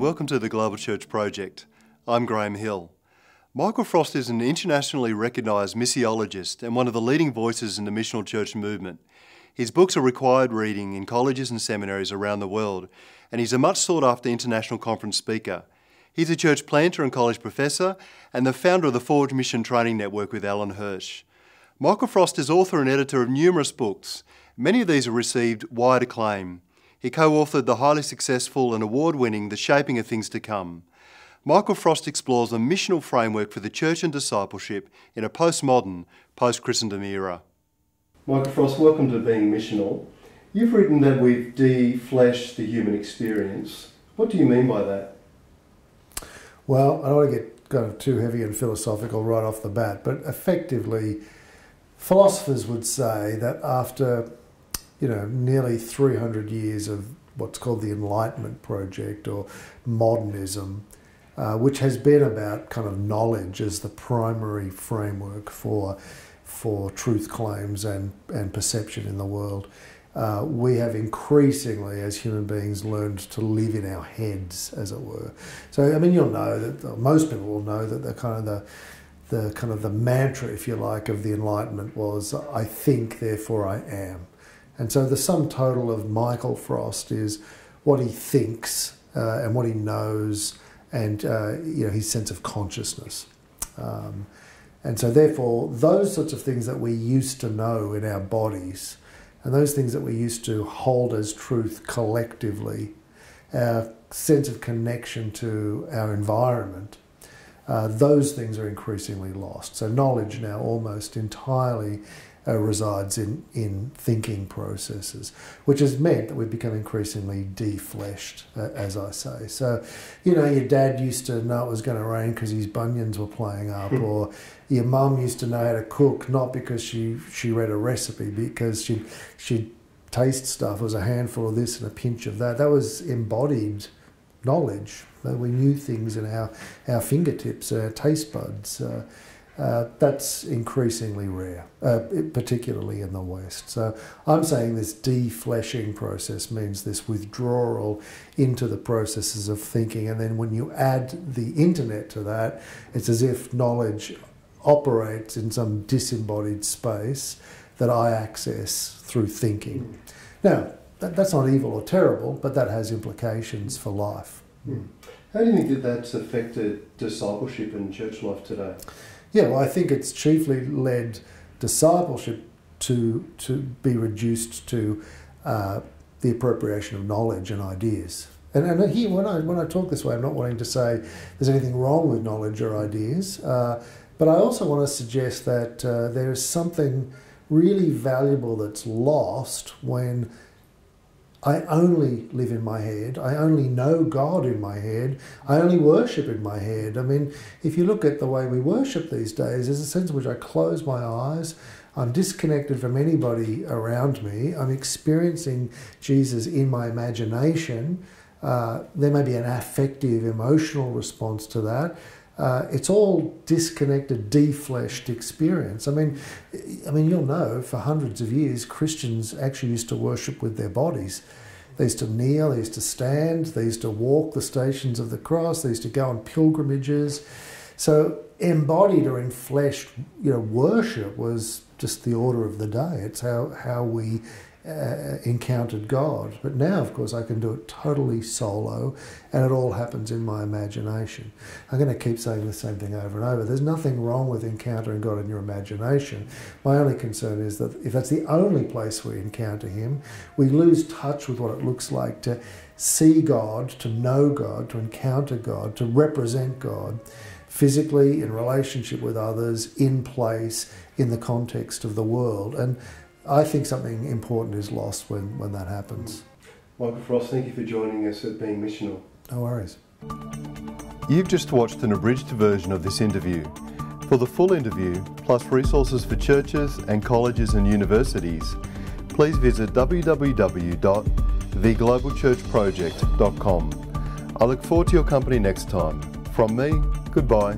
welcome to the Global Church Project. I'm Graham Hill. Michael Frost is an internationally recognised missiologist and one of the leading voices in the missional church movement. His books are required reading in colleges and seminaries around the world, and he's a much sought after international conference speaker. He's a church planter and college professor and the founder of the Forge Mission Training Network with Alan Hirsch. Michael Frost is author and editor of numerous books. Many of these have received wide acclaim. He co authored the highly successful and award winning The Shaping of Things to Come. Michael Frost explores a missional framework for the church and discipleship in a postmodern, post Christendom era. Michael Frost, welcome to Being Missional. You've written that we've de-fleshed the human experience. What do you mean by that? Well, I don't want to get kind of too heavy and philosophical right off the bat, but effectively, philosophers would say that after you know, nearly 300 years of what's called the Enlightenment Project or modernism, uh, which has been about kind of knowledge as the primary framework for, for truth claims and, and perception in the world. Uh, we have increasingly, as human beings, learned to live in our heads, as it were. So, I mean, you'll know that most people will know that the kind of the the kind of the mantra, if you like, of the Enlightenment was "I think, therefore I am." And so the sum total of Michael Frost is what he thinks uh, and what he knows and uh, you know his sense of consciousness. Um, and so therefore those sorts of things that we used to know in our bodies and those things that we used to hold as truth collectively, our sense of connection to our environment, uh, those things are increasingly lost. So knowledge now almost entirely uh, resides in, in thinking processes, which has meant that we've become increasingly defleshed, uh, as I say. So, you know, your dad used to know it was going to rain because his bunions were playing up, hmm. or your mum used to know how to cook not because she, she read a recipe, because she she'd taste stuff. It was a handful of this and a pinch of that. That was embodied knowledge. That we knew things in our, our fingertips, our taste buds. Uh, uh, that's increasingly rare, uh, particularly in the West. So I'm saying this defleshing process means this withdrawal into the processes of thinking, and then when you add the internet to that, it's as if knowledge operates in some disembodied space that I access through thinking. Now, that, that's not evil or terrible, but that has implications for life. Hmm. How do you think that that's affected discipleship and church life today? Yeah, well, I think it's chiefly led discipleship to to be reduced to uh, the appropriation of knowledge and ideas. And, and here, when I when I talk this way, I'm not wanting to say there's anything wrong with knowledge or ideas, uh, but I also want to suggest that uh, there is something really valuable that's lost when I only live in my head. I only know God in my head. I only worship in my head. I mean, if you look at the way we worship these days, there's a sense in which I close my eyes. I'm disconnected from anybody around me. I'm experiencing Jesus in my imagination. Uh, there may be an affective, emotional response to that. Uh, it's all disconnected, defleshed experience. I mean, I mean, you'll know for hundreds of years, Christians actually used to worship with their bodies. They used to kneel, they used to stand, they used to walk the stations of the cross, they used to go on pilgrimages. So embodied or enfleshed, you know, worship was just the order of the day. It's how, how we uh, encountered God. But now, of course, I can do it totally solo and it all happens in my imagination. I'm going to keep saying the same thing over and over. There's nothing wrong with encountering God in your imagination. My only concern is that if that's the only place we encounter Him, we lose touch with what it looks like to see God, to know God, to encounter God, to represent God physically in relationship with others, in place, in the context of the world. And I think something important is lost when, when that happens. Michael Frost, thank you for joining us at Being Missional. No worries. You've just watched an abridged version of this interview. For the full interview, plus resources for churches and colleges and universities, please visit www.theglobalchurchproject.com. I look forward to your company next time. From me, goodbye.